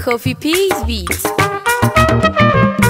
Kofi P's Beats.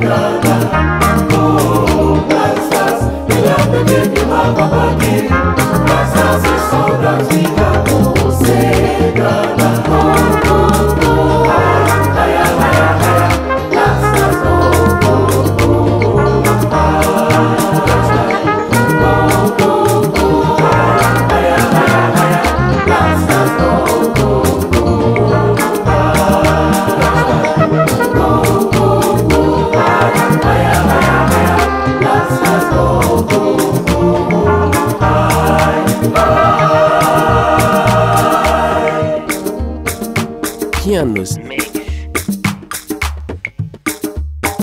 Baba. yalnız.